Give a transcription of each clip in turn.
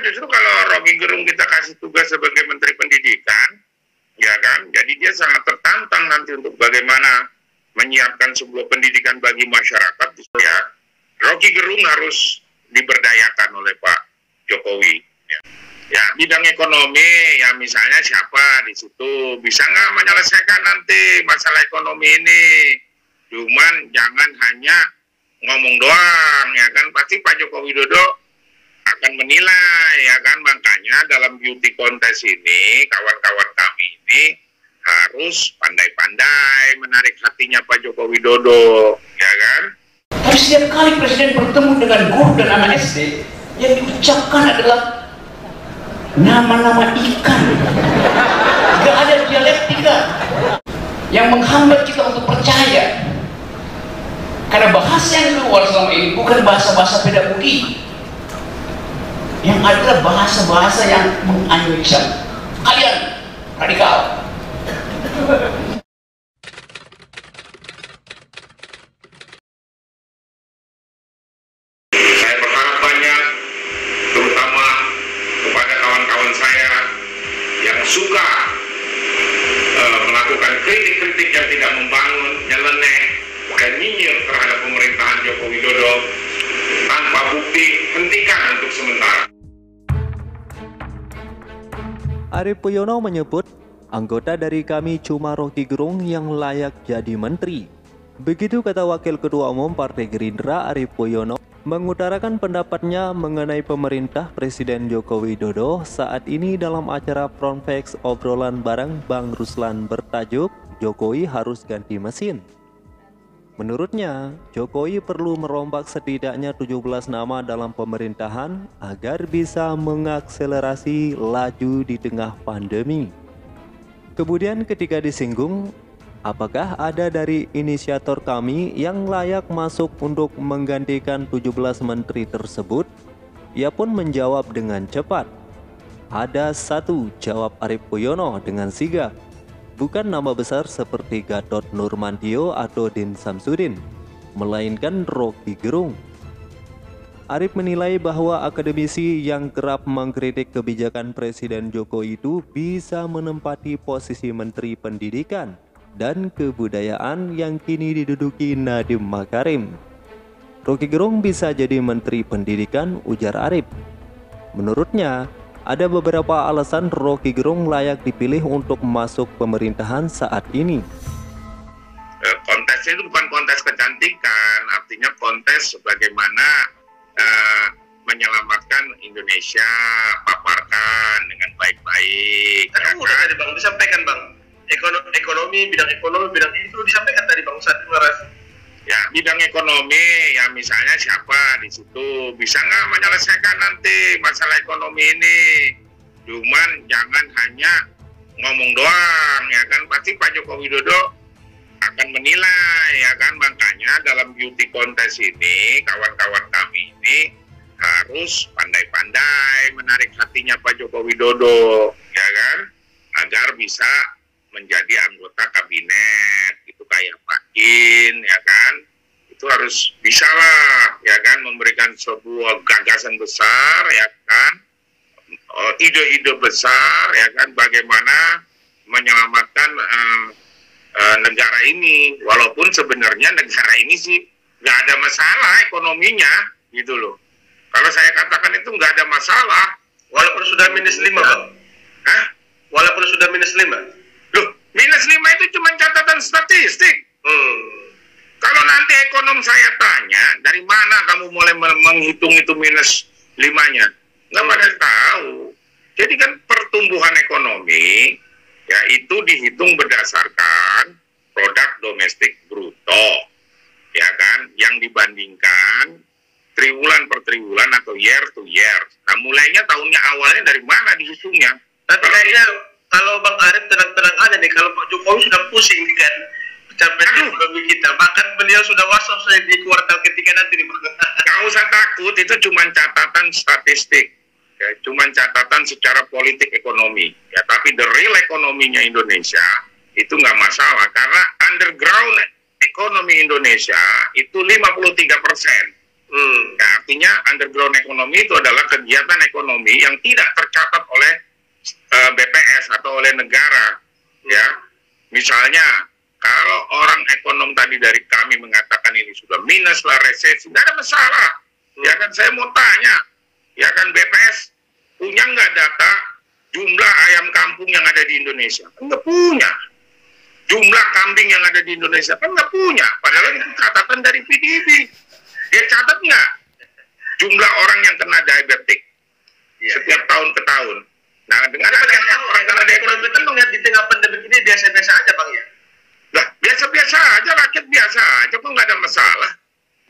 justru kalau Rocky Gerung kita kasih tugas sebagai Menteri Pendidikan, ya kan, jadi dia sangat tertantang nanti untuk bagaimana menyiapkan sebuah pendidikan bagi masyarakat. Ya, Rocky Gerung harus diberdayakan oleh Pak Jokowi. Ya. ya, bidang ekonomi, ya misalnya siapa di situ bisa nggak menyelesaikan nanti masalah ekonomi ini? Cuman jangan hanya ngomong doang, ya kan pasti Pak Joko Widodo akan menilai ya kan? Makanya dalam beauty contest ini kawan-kawan kami ini harus pandai-pandai menarik hatinya Pak Joko Widodo ya kan? Tapi setiap kali presiden bertemu dengan guru dan anak SD yang diucapkan adalah nama-nama ikan. Gak ada dialektika yang menghambat kita untuk percaya. Karena bahasa yang keluar selama ini bukan bahasa-bahasa pedagogi yang adalah bahasa-bahasa yang menganuliskan kalian radikal Arief Puyono menyebut anggota dari kami cuma Rocky Gerung yang layak jadi menteri. Begitu kata Wakil Ketua Umum Partai Gerindra Arief Puyono mengutarakan pendapatnya mengenai pemerintah Presiden Joko Widodo saat ini dalam acara Frontex obrolan bareng Bang Ruslan bertajuk Jokowi harus ganti mesin. Menurutnya, Jokowi perlu merombak setidaknya 17 nama dalam pemerintahan agar bisa mengakselerasi laju di tengah pandemi. Kemudian ketika disinggung, apakah ada dari inisiator kami yang layak masuk untuk menggantikan 17 menteri tersebut? Ia pun menjawab dengan cepat. Ada satu, jawab Arief Puyono dengan sigap bukan nama besar seperti Gatot Nurmantio atau Din Samsudin, melainkan Rocky Gerung. Arif menilai bahwa akademisi yang kerap mengkritik kebijakan Presiden Joko itu bisa menempati posisi Menteri Pendidikan dan Kebudayaan yang kini diduduki Nadiem Makarim. Rocky Gerung bisa jadi Menteri Pendidikan, ujar Arif. Menurutnya, ada beberapa alasan Rocky Gerung layak dipilih untuk masuk pemerintahan saat ini. Eh, kontesnya itu bukan kontes kecantikan, artinya kontes bagaimana uh, menyelamatkan Indonesia, paparkan dengan baik-baik. Kan ya udah kan? tadi bang disampaikan bang, ekonomi, ekonomi bidang ekonomi bidang itu disampaikan tadi bang Ustadz terima kasih. Ya bidang ekonomi ya misalnya siapa di situ. Bisa nggak menyelesaikan nanti masalah ekonomi ini. Cuman jangan hanya ngomong doang ya kan? Pasti Pak Joko Widodo akan menilai ya kan? Makanya dalam beauty contest ini kawan-kawan kami ini harus pandai-pandai menarik hatinya Pak Joko Widodo ya kan? Agar bisa menjadi anggota kabinet itu kayak Pak Kin ya kan? Itu harus bisa lah ya kan? Memberikan sebuah gagasan besar ya kan? Oh, ide-ide besar ya kan? Bagaimana menyelamatkan uh, uh, negara ini. Walaupun sebenarnya negara ini sih nggak ada masalah ekonominya gitu loh. Kalau saya katakan itu nggak ada masalah walaupun sudah minus lima Hah? walaupun sudah minus lima. Loh minus lima itu cuma catatan statistik hmm. kalau nanti ekonom saya tanya dari mana kamu mulai menghitung itu minus limanya? Nggak pada tahu. Jadi kan pertumbuhan ekonomi ya itu dihitung berdasarkan produk domestik bruto ya kan? Yang dibandingkan triwulan per triwulan atau year to year. Nah mulainya tahunnya awalnya dari mana dihitungnya? Tapi kayaknya kalau Bang Arif tenang-tenang aja nih kalau Pak Jokowi sudah pusing kan capaian ekonomi kita bahkan beliau sudah wasap saya di kuartal ketiga nanti nih Gak usah takut itu cuma catatan statistik. Ya, cuma catatan secara politik ekonomi. Ya tapi the real ekonominya Indonesia itu nggak masalah. Karena underground ekonomi Indonesia itu 53 persen. Hmm. Ya, artinya underground ekonomi itu adalah kegiatan ekonomi yang tidak tercatat oleh eh, BPS atau oleh negara. Ya, misalnya kalau orang ekonom tadi dari kami mengatakan ini sudah minus lah resesi, tidak ada masalah. Ya kan saya mau tanya, ya kan BPS punya nggak data jumlah ayam kampung yang ada di Indonesia? Kan nggak punya. Jumlah kambing yang ada di Indonesia kan nggak punya. Padahal itu catatan dari PDB. Dia catat nggak jumlah orang yang kena diabetik Iya. setiap tahun ke tahun. Nah dengan adanya orang kena diabetik kan melihat di tengah pandemi ini biasa-biasa aja bang ya. Biasa-biasa aja rakyat biasa aja kok nggak ada masalah.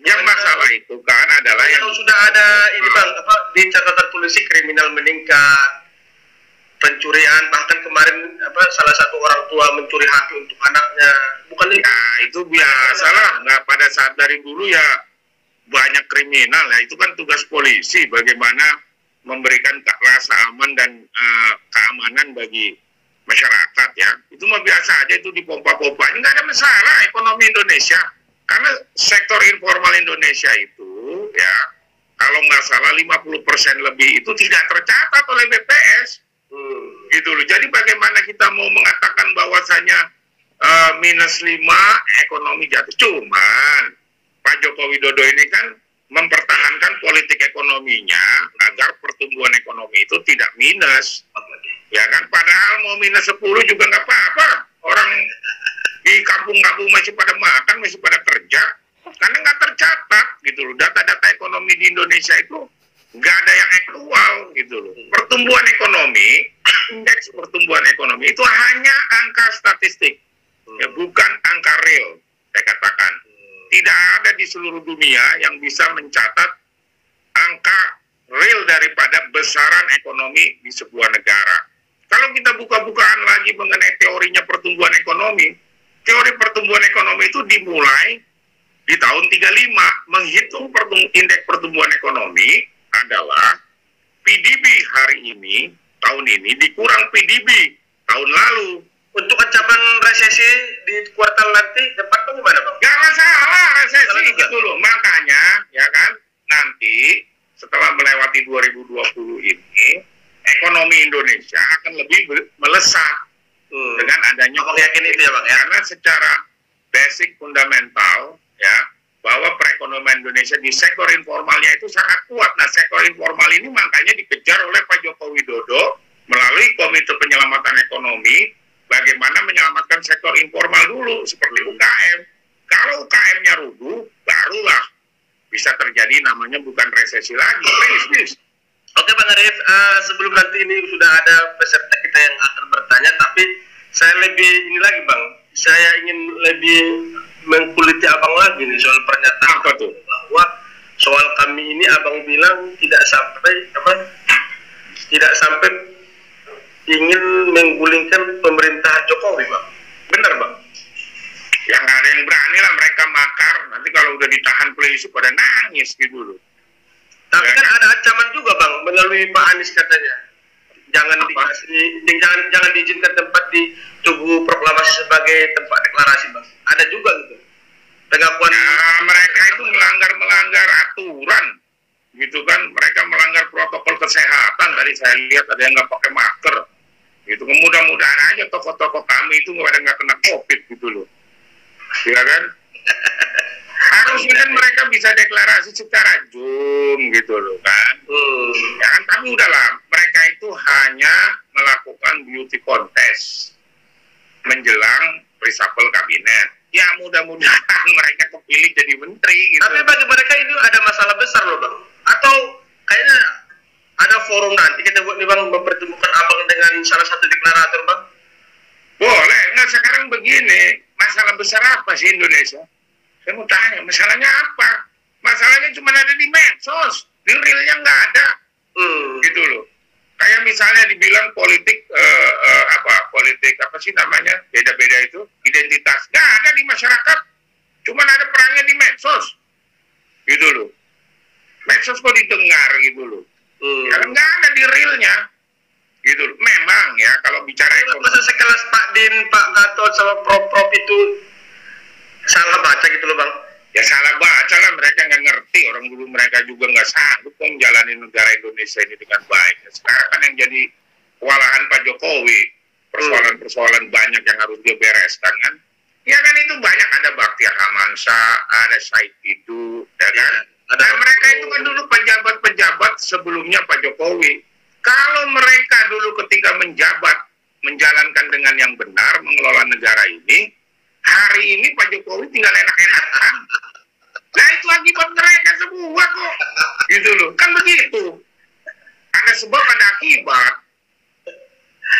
Yang masalah itu kan adalah yang Kalau sudah ada ini bang apa di catatan polisi kriminal meningkat, pencurian bahkan kemarin apa salah satu orang tua mencuri hati untuk anaknya. Bukan Ya itu biasa lah, nggak pada saat dari dulu ya banyak kriminal ya. Itu kan tugas polisi bagaimana memberikan rasa aman dan eh, keamanan bagi masyarakat ya itu mah biasa aja itu dipompa-pompa ini nggak ada masalah ekonomi Indonesia karena sektor informal Indonesia itu ya kalau nggak salah 50% lebih itu tidak tercatat oleh BPS Hmm. gitu loh. Jadi bagaimana kita mau mengatakan bahwasanya eh, minus 5 ekonomi jatuh. Cuman Pak Joko Widodo ini kan mempertahankan politik ekonominya agar pertumbuhan ekonomi itu tidak minus. Ya kan, padahal mau minus 10 juga nggak apa-apa. Orang di kampung-kampung masih pada makan, masih pada kerja. Karena nggak tercatat gitu loh. Data-data ekonomi di Indonesia itu nggak ada yang aktual gitu loh. Pertumbuhan ekonomi, indeks pertumbuhan ekonomi itu hanya angka statistik, ya bukan angka real. Saya katakan tidak ada di seluruh dunia yang bisa mencatat angka real daripada besaran ekonomi di sebuah negara. Kalau kita buka-bukaan lagi mengenai teorinya pertumbuhan ekonomi, teori pertumbuhan ekonomi itu dimulai di tahun 35 menghitung pertum- indeks pertumbuhan ekonomi adalah PDB hari ini tahun ini dikurang PDB tahun lalu Untuk ancaman resesi di kuartal nanti depan bagaimana bang? Gak masalah resesi gitu loh. Makanya ya kan nanti setelah melewati 2020 ini ekonomi Indonesia akan lebih melesat Hmm. dengan adanya Abang yakin itu ya, Bang, ya? Karena secara basic fundamental ya bahwa perekonomian Indonesia di sektor informalnya itu sangat kuat. Nah, sektor informal ini makanya dikejar oleh Pak Joko Widodo melalui Komite Penyelamatan Ekonomi bagaimana menyelamatkan sektor informal dulu seperti UKM. Kalau UKM-nya rubuh, barulah bisa terjadi namanya bukan resesi lagi, krisis. Oke Bang Arif, eh, sebelum nanti ini sudah ada peserta kita yang akan bertanya, tapi saya lebih ini lagi Bang, saya ingin lebih mengkuliti Abang lagi nih soal pernyataan Apa tuh? bahwa soal kami ini Abang bilang tidak sampai apa, tidak sampai ingin menggulingkan pemerintahan Jokowi Bang. Benar Bang? Ya nggak ada yang berani lah mereka makar. Nanti kalau udah ditahan polisi pada nangis gitu loh. Tapi Ya. kan ada ancaman juga bang melalui Pak Anies katanya. Jangan dikasih, jangan jangan diizinkan tempat di Tugu Proklamasi sebagai tempat deklarasi bang. Ada juga gitu. Pengakuan Ya, mereka itu melanggar melanggar aturan, gitu kan? Mereka melanggar protokol kesehatan. Tadi saya lihat ada yang nggak pakai masker, gitu. Mudah-mudahan aja toko-toko kami itu nggak ada nggak kena covid gitu loh, ya kan? Harusnya kan mereka bisa deklarasi secara zoom gitu loh kan? hmm, Ya kan? Tapi udahlah, mereka itu hanya melakukan beauty contest menjelang reshuffle kabinet. Ya mudah-mudahan mereka kepilih jadi menteri gitu. tapi bagi mereka ini ada masalah besar loh bang. Atau kayaknya ada forum nanti kita buat nih bang mempertemukan abang dengan salah satu deklarator bang. Boleh, nggak sekarang begini, masalah besar apa sih Indonesia? Saya mau tanya, masalahnya apa? Masalahnya cuma ada di medsos, di realnya nggak ada, Hmm. gitu loh. Kayak misalnya dibilang politik eh, eh, apa? Politik apa sih namanya? Beda-beda itu identitas. Nggak ada di masyarakat, cuma ada perangnya di medsos, gitu loh. Medsos kok didengar gitu loh. Hmm. Ya, nggak ada di realnya, gitu loh. Memang ya kalau bicara ekonomi. Masa sekelas Pak Din, Pak Gatot sama Prof Prof itu salah baca gitu loh bang. ya salah baca lah mereka nggak ngerti orang dulu mereka juga nggak sanggup kok menjalani negara Indonesia ini dengan baik. Sekarang kan yang jadi kewalahan Pak Jokowi persoalan-persoalan banyak yang harus dia bereskan kan. Ya kan itu banyak ada Baktiar Hamansa, ada Said Didu, ya kan. Ada Dan mereka itu kan dulu pejabat-pejabat sebelumnya Pak Jokowi. Kalau mereka dulu ketika menjabat menjalankan dengan yang benar mengelola negara ini, hari ini Pak Jokowi tinggal enak-enakan. Nah itu akibat mereka semua kok. Gitu loh. Kan begitu. Ada sebab ada akibat.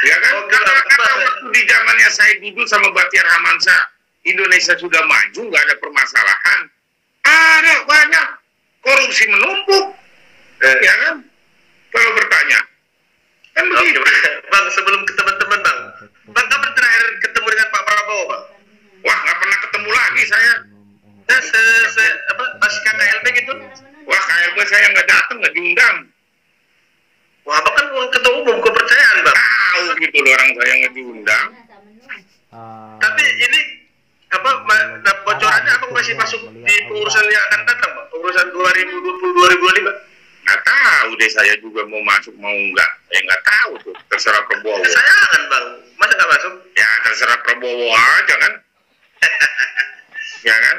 Ya kan? Oke, Karena Pak. kata waktu di zamannya saya duduk sama Batiar Hamansa, Indonesia sudah maju, nggak ada permasalahan. Ada banyak korupsi menumpuk. Eh, Ya kan? Kalau bertanya. Kan begitu. bang sebelum ke teman-teman bang, bang kapan terakhir ketemu dengan Pak Prabowo bang? Wah, nggak pernah ketemu lagi saya. Nah, se, se, apa pas KKLB gitu? Wah, KLB saya nggak datang, nggak diundang. Wah, abang kan ketua umum kepercayaan bang. Tahu gitu loh orang saya nggak diundang. Tapi ini apa ma- nah, bocorannya abang masih masuk di pengurusan yang akan datang bang? Pengurusan 2020-2025? Nggak tahu deh saya juga mau masuk mau nggak. Saya nggak tahu tuh. Terserah Prabowo. Kesayangan bang, masa nggak masuk? Ya terserah Prabowo aja kan. ya kan.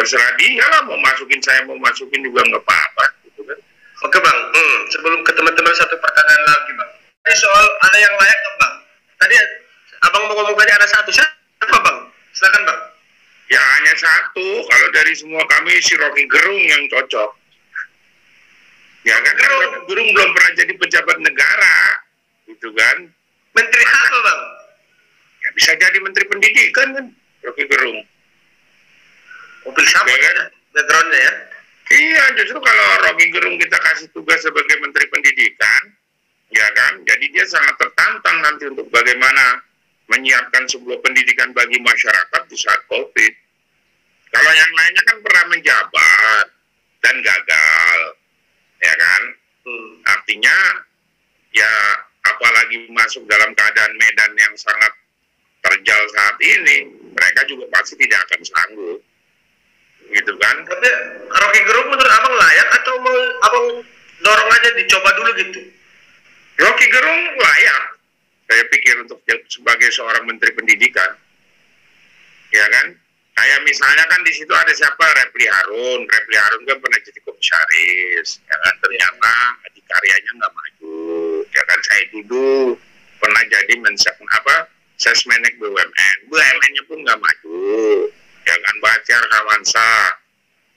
Terserah dia lah mau masukin saya mau masukin juga nggak apa-apa. Oke bang, hmm, sebelum ke teman-teman satu pertanyaan lagi bang. Ini soal ada yang layak nggak bang? Tadi abang mau ngomong tadi ada satu, siapa bang? Silakan bang. Ya hanya satu. Kalau dari semua kami si Rocky Gerung yang cocok. Ya kan Gerung. Rocky Gerung belum pernah jadi pejabat negara. Gitu kan. Menteri apa bang? Ya bisa jadi menteri pendidikan kan. Rocky Gerung. Mobil siapa Ya kan? ya? Backgroundnya ya? Iya, justru kalau Rocky Gerung kita kasih tugas sebagai Menteri Pendidikan, ya kan, jadi dia sangat tertantang nanti untuk bagaimana menyiapkan sebuah pendidikan bagi masyarakat di saat COVID. Kalau yang lainnya kan pernah menjabat dan gagal, ya kan? Hmm. Artinya, ya apalagi masuk dalam keadaan medan yang sangat terjal saat ini, mereka juga pasti tidak akan sanggup. Gitu kan? Tapi Rocky Gerung menurut abang layak atau mau abang dorong aja dicoba dulu gitu? Rocky Gerung layak, saya pikir untuk sebagai seorang menteri pendidikan, ya kan? Kayak misalnya kan di situ ada siapa Repli Harun, Repli Harun kan pernah jadi komisaris, ya kan? Ternyata adikaryanya nggak maju, ya kan? Saya dulu pernah jadi mensek apa? Sesmenek BUMN, BUMN-nya pun nggak maju, ya kan? Bacar Kawansa,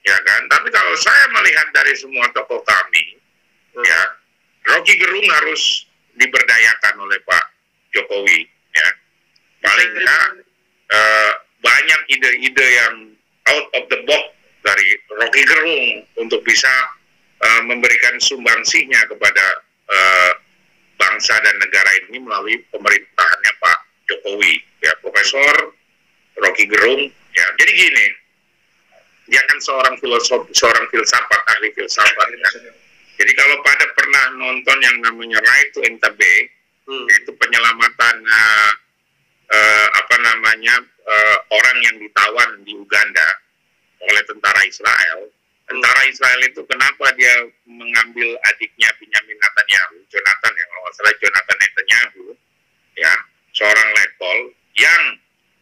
ya kan? Tapi kalau saya melihat dari semua tokoh kami, ya Rocky Gerung harus diberdayakan oleh Pak Jokowi ya paling enggak eh, banyak ide-ide yang out of the box dari Rocky Gerung untuk bisa eh, memberikan sumbangsihnya kepada eh, bangsa dan negara ini melalui pemerintahannya Pak Jokowi ya Profesor Rocky Gerung ya jadi gini dia kan seorang filosof seorang filsafat ahli filsafat ya. Jadi kalau pada pernah nonton yang namanya Right to Entebbe, Hmm. yaitu penyelamatan eh, eh, apa namanya eh, orang yang ditawan di Uganda oleh tentara Israel. Tentara Israel itu kenapa dia mengambil adiknya Benjamin Netanyahu, Jonathan yang kalau salah Jonathan Netanyahu, ya seorang letkol yang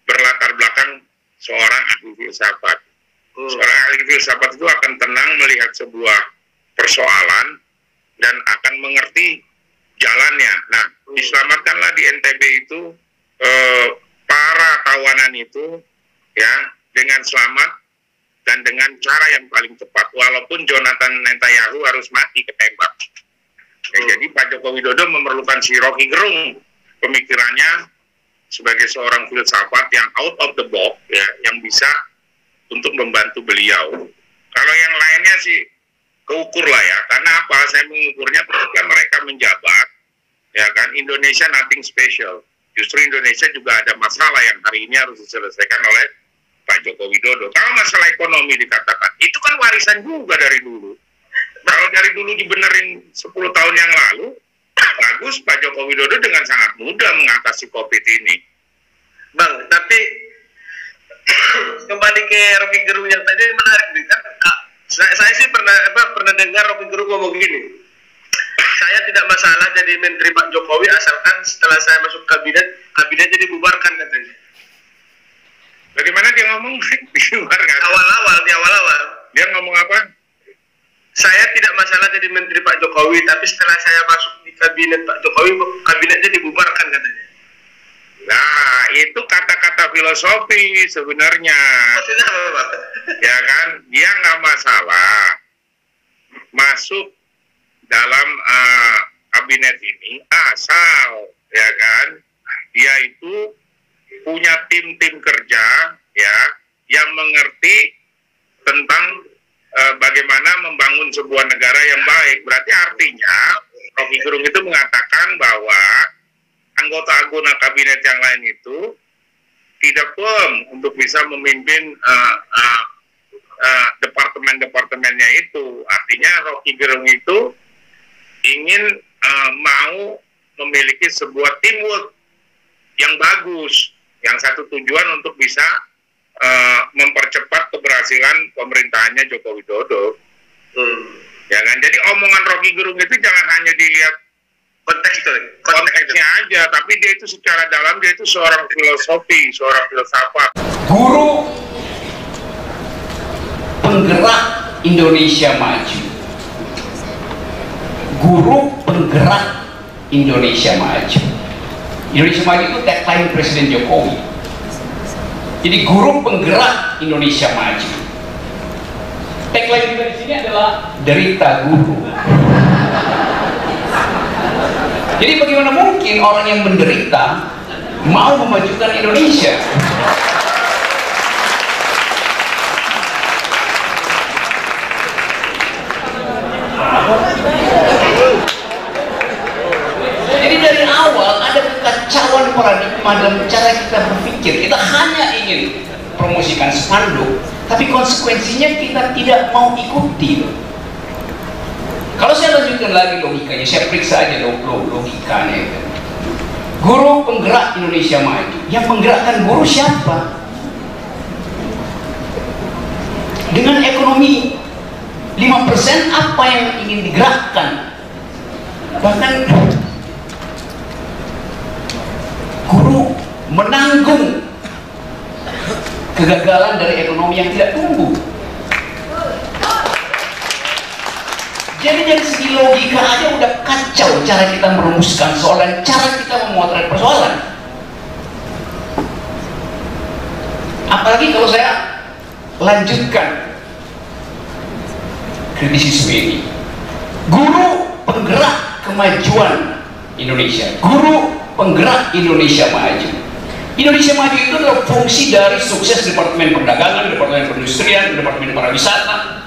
berlatar belakang seorang ahli filsafat Hmm. seorang ahli filsafat itu akan tenang melihat sebuah persoalan dan akan mengerti jalannya. Nah, diselamatkanlah di NTB itu eh, para tawanan itu ya dengan selamat dan dengan cara yang paling tepat. Walaupun Jonathan Netanyahu harus mati ketembak. Ya, Hmm. Jadi Pak Joko Widodo memerlukan si Rocky Gerung pemikirannya sebagai seorang filsafat yang out of the box ya, yang bisa untuk membantu beliau. Kalau yang lainnya sih keukur lah ya. Karena apa? Saya mengukurnya ketika mereka menjabat, ya kan Indonesia nothing special. Justru Indonesia juga ada masalah yang hari ini harus diselesaikan oleh Pak Joko Widodo. Kalau masalah ekonomi dikatakan, itu kan warisan juga dari dulu. Kalau dari dulu dibenerin 10 tahun yang lalu, bagus Pak Joko Widodo dengan sangat mudah mengatasi COVID ini. Bang, tapi kembali ke Rocky Gerung yang tadi menarik nih kan saya, saya sih pernah apa pernah dengar Rocky Gerung ngomong gini saya tidak masalah jadi menteri Pak Jokowi asalkan setelah saya masuk kabinet kabinet jadi bubarkan katanya Bagaimana dia ngomong di luar kan? awal-awal di awal-awal Dia ngomong apa? Saya tidak masalah jadi menteri Pak Jokowi tapi setelah saya masuk di kabinet Pak Jokowi kabinetnya dibubarkan katanya Nah, itu kata-kata filosofi sebenarnya. maksudnya apa Pak? Ya kan? Dia nggak masalah masuk dalam eh, kabinet ini asal ya kan dia itu punya tim-tim kerja ya yang mengerti tentang eh, bagaimana membangun sebuah negara yang baik. Berarti artinya Rocky Gerung itu mengatakan bahwa anggota-anggota kabinet yang lain itu tidak firm untuk bisa memimpin eh, eh, eh, departemen-departemennya itu. Artinya Rocky Gerung itu ingin eh, mau memiliki sebuah teamwork yang bagus, yang satu tujuan untuk bisa eh, mempercepat keberhasilan pemerintahannya Joko Widodo. Hmm. Ya kan? Jadi omongan Rocky Gerung itu jangan hanya dilihat konteks itu konteks itu konteksnya aja, tapi dia itu secara dalam dia itu seorang filosofi, seorang filsafat. guru penggerak Indonesia maju guru penggerak Indonesia maju Indonesia maju itu tagline Presiden Jokowi jadi guru penggerak Indonesia maju. Tagline kita di sini adalah derita guru. Jadi bagaimana mungkin orang yang menderita mau memajukan Indonesia? Jadi dari awal ada kekacauan paradigma dalam cara kita berpikir. Kita hanya ingin promosikan spanduk, tapi konsekuensinya kita tidak mau ikuti. Kalau saya lanjutkan lagi logikanya, saya periksa aja lo- lo- logikanya. itu. Guru penggerak Indonesia Maju, yang menggerakkan guru siapa? Dengan ekonomi 5% apa yang ingin digerakkan? Bahkan guru menanggung kegagalan dari ekonomi yang tidak tumbuh. Jadi dari segi logika aja udah kacau cara kita merumuskan soal dan cara kita memotret persoalan. Apalagi kalau saya lanjutkan kritisisme ini. Guru penggerak kemajuan Indonesia. Guru penggerak Indonesia maju. Indonesia maju itu adalah fungsi dari sukses Departemen Perdagangan, Departemen Perindustrian, Departemen Pariwisata.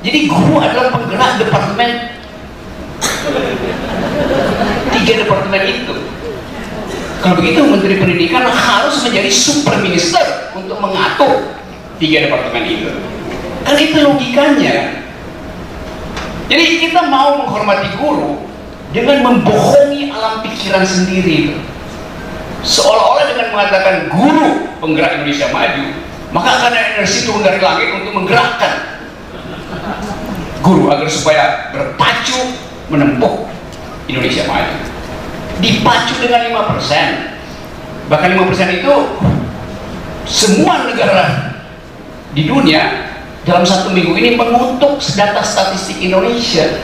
Jadi guru adalah penggerak departemen tiga departemen itu. Kalau begitu Menteri Pendidikan harus menjadi super minister untuk mengatur tiga departemen itu. Kan itu logikanya. Jadi kita mau menghormati guru dengan membohongi alam pikiran sendiri. Seolah-olah dengan mengatakan guru penggerak Indonesia maju, maka akan ada energi turun dari langit untuk menggerakkan guru agar supaya berpacu menempuh Indonesia maju. Dipacu dengan 5%. Bahkan 5% itu semua negara di dunia dalam satu minggu ini mengutuk data statistik Indonesia.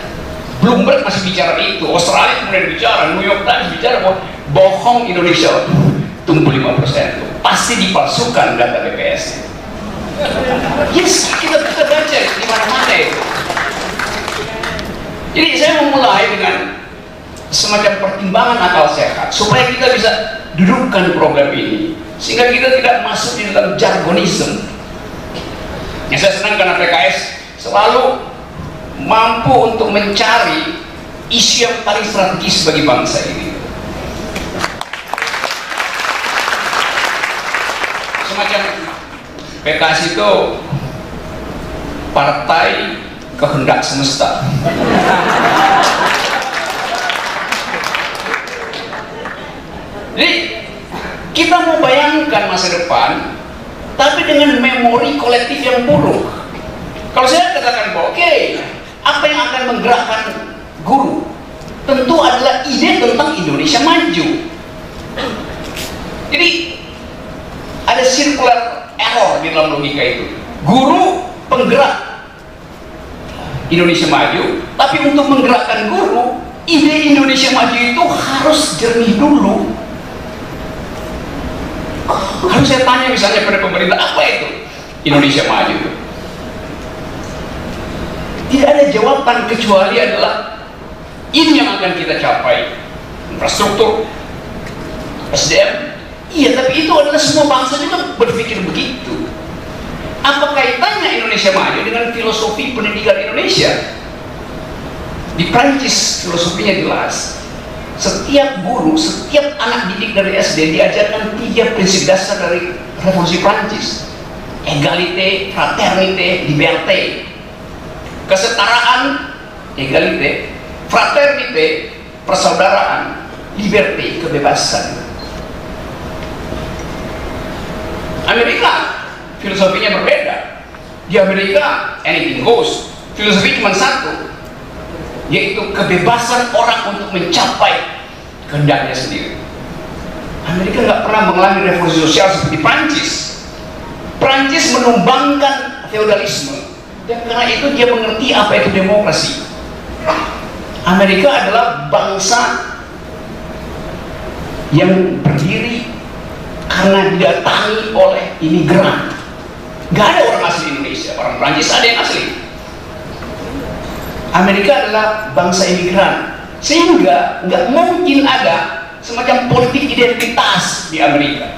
Bloomberg masih bicara itu, Australia kemudian bicara, New York Times bicara bahwa bohong Indonesia tumbuh 5% itu pasti dipalsukan data BPS. Yes, kita bisa baca di mana-mana itu. Jadi saya memulai dengan semacam pertimbangan akal sehat supaya kita bisa dudukkan problem ini sehingga kita tidak masuk di dalam jargonisme. Yang saya senang karena PKS selalu mampu untuk mencari isu yang paling strategis bagi bangsa ini. Semacam PKS itu partai kehendak semesta. Jadi kita mau bayangkan masa depan, tapi dengan memori kolektif yang buruk. Kalau saya katakan oke, okay, apa yang akan menggerakkan guru? Tentu adalah ide tentang Indonesia maju. Jadi ada circular error di dalam logika itu. Guru penggerak Indonesia maju, tapi untuk menggerakkan guru, ide Indonesia maju itu harus jernih dulu. Harus saya tanya misalnya pada pemerintah apa itu Indonesia maju? Tidak ada jawaban kecuali adalah ini yang akan kita capai infrastruktur SDM iya tapi itu adalah semua bangsa juga berpikir begitu. Apa kaitannya Indonesia maju dengan filosofi pendidikan Indonesia? Di Prancis filosofinya jelas. Setiap guru, setiap anak didik dari SD diajarkan tiga prinsip dasar dari revolusi Prancis. Egalite, fraternite, liberté. Kesetaraan, egalite. Fraternite, persaudaraan, liberty, kebebasan. Amerika filosofinya berbeda. Di Amerika anything goes. Filosofi cuma satu, yaitu kebebasan orang untuk mencapai kehendaknya sendiri. Amerika nggak pernah mengalami revolusi sosial seperti Prancis. Prancis menumbangkan feodalisme dan karena itu dia mengerti apa itu demokrasi. Amerika adalah bangsa yang berdiri karena didatangi oleh imigran. Gak ada orang asli Indonesia, orang Prancis ada yang asli. Amerika adalah bangsa imigran, sehingga nggak mungkin ada semacam politik identitas di Amerika.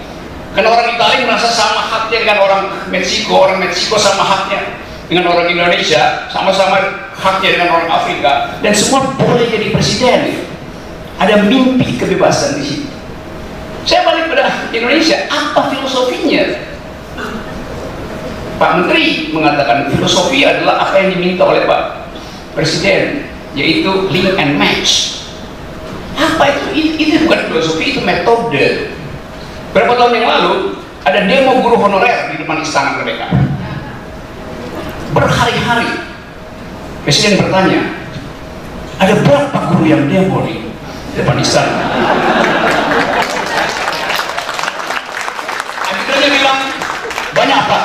Karena orang Italia merasa sama haknya dengan orang Meksiko, orang Meksiko sama haknya dengan orang Indonesia, sama-sama haknya dengan orang Afrika dan semua boleh jadi presiden ada mimpi kebebasan di situ saya balik pada Indonesia apa filosofinya Pak Menteri mengatakan filosofi adalah apa yang diminta oleh Pak Presiden yaitu link and match apa itu? itu, bukan filosofi itu metode berapa tahun yang lalu ada demo guru honorer di depan istana mereka berhari-hari Presiden bertanya, ada berapa guru yang demo di depan istana? Akhirnya bilang, banyak pak.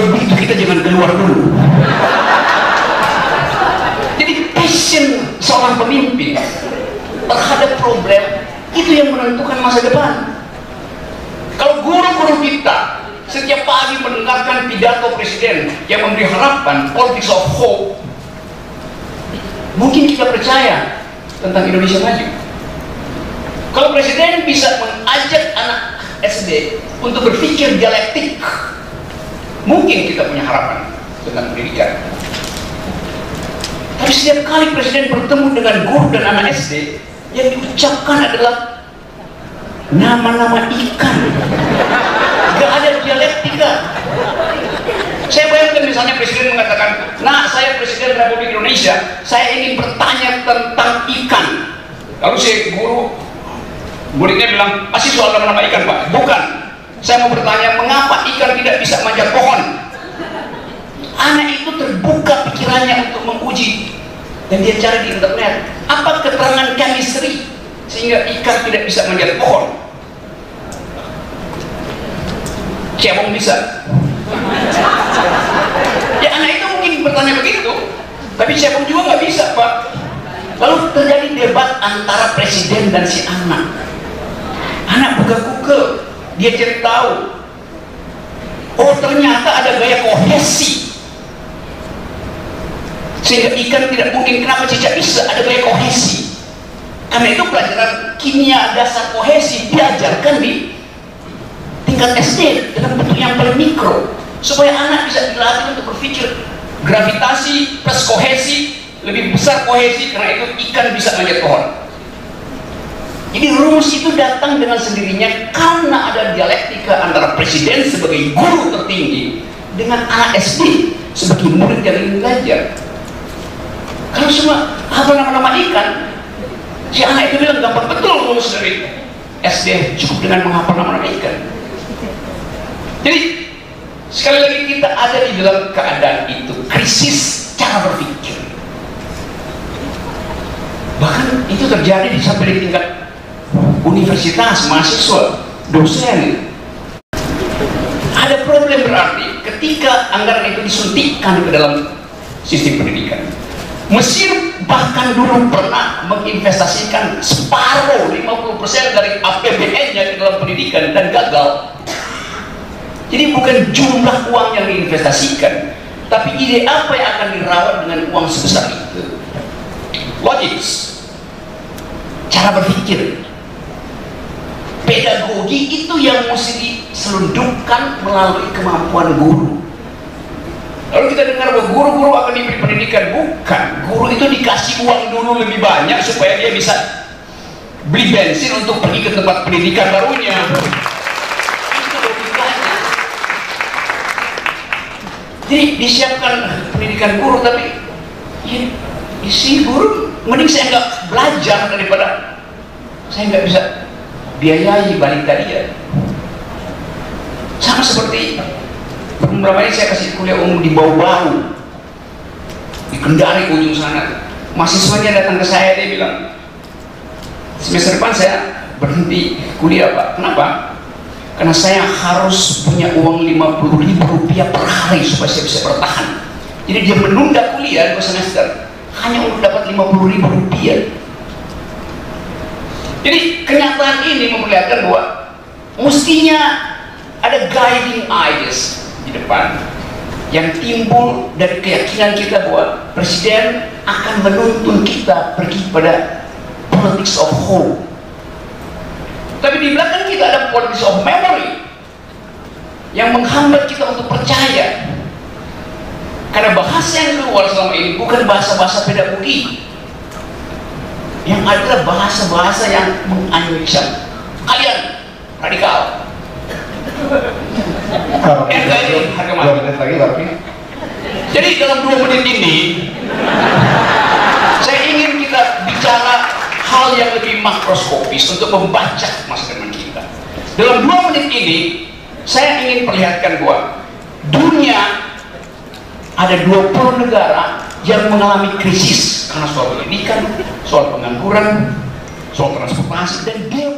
Kalau begitu kita jangan keluar dulu. Jadi passion seorang pemimpin terhadap problem itu yang menentukan masa depan. Kalau guru-guru kita setiap pagi mendengarkan pidato presiden yang memberi harapan, politics of hope, mungkin kita percaya tentang Indonesia maju kalau presiden bisa mengajak anak SD untuk berpikir dialektik mungkin kita punya harapan tentang pendidikan tapi setiap kali presiden bertemu dengan guru dan anak SD yang diucapkan adalah nama-nama ikan gak ada dialektika saya bayangkan misalnya presiden mengatakan, nah saya presiden Republik Indonesia, saya ingin bertanya tentang ikan. Lalu si guru, muridnya bilang, masih soal nama-nama ikan pak? Bukan. Saya mau bertanya, mengapa ikan tidak bisa manjat pohon? Anak itu terbuka pikirannya untuk menguji. Dan dia cari di internet, apa keterangan chemistry sehingga ikan tidak bisa manjat pohon? Siapa bisa? ya anak itu mungkin bertanya begitu tapi siapa juga nggak bisa pak lalu terjadi debat antara presiden dan si anak anak buka google dia cari tahu. Oh ternyata ada gaya kohesi sehingga ikan tidak mungkin kenapa cicak bisa ada gaya kohesi karena itu pelajaran kimia dasar kohesi diajarkan di tingkat SD dalam bentuk yang paling mikro. Supaya anak bisa dilatih untuk berpikir gravitasi plus kohesi lebih besar kohesi karena itu ikan bisa manjat pohon jadi rumus itu datang dengan sendirinya karena ada dialektika antara presiden sebagai guru tertinggi dengan anak SD sebagai murid yang ingin belajar kalau cuma hafal nama-nama ikan si anak itu bilang gampang betul rumus dari SD cukup dengan menghafal nama-nama ikan. Jadi sekali lagi kita ada di dalam keadaan itu krisis cara berpikir. Bahkan itu terjadi di sampai di tingkat universitas mahasiswa dosen ada problem berarti ketika anggaran itu disuntikkan ke dalam sistem pendidikan Mesir bahkan dulu pernah menginvestasikan separuh 50% dari APBN-nya ke dalam pendidikan dan gagal. Jadi bukan jumlah uang yang diinvestasikan, tapi ide apa yang akan dirawat dengan uang sebesar itu. Logis, cara berpikir, pedagogi itu yang mesti diselundupkan melalui kemampuan guru Lalu kita dengar bahwa guru-guru akan diberi pendidikan. Bukan. Guru itu dikasih uang dulu lebih banyak supaya dia bisa beli bensin untuk pergi ke tempat pendidikan barunya. Jadi disiapkan pendidikan guru tapi ya, isi guru mending saya nggak belajar daripada saya nggak bisa biayai balita dia. Sama seperti Beberapa ini saya kasih kuliah umum di bau-bau di Kendari ujung sana. Mahasiswanya datang ke saya dia bilang semester depan saya berhenti kuliah pak. Kenapa? Karena saya harus punya uang 50 ribu rupiah per hari supaya saya bisa bertahan. Jadi dia menunda kuliah dua semester hanya untuk dapat 50 ribu rupiah. Jadi kenyataan ini memperlihatkan bahwa mestinya ada guiding ideas di depan yang timbul dari keyakinan kita bahwa presiden akan menuntun kita pergi pada politics of hope tapi di belakang kita ada politics of memory yang menghambat kita untuk percaya. Karena bahasa yang keluar selama ini bukan bahasa-bahasa pedagogi yang adalah bahasa-bahasa yang mengancam kalian radikal. Dua menit lagi tapi jadi dalam dua menit ini saya ingin kita bicara hal yang lebih makroskopis untuk membaca masa depan kita. Dalam dua menit ini saya ingin perlihatkan bahwa dunia ada 20 negara yang mengalami krisis karena soal pendidikan, soal pengangguran, soal transportasi dan dia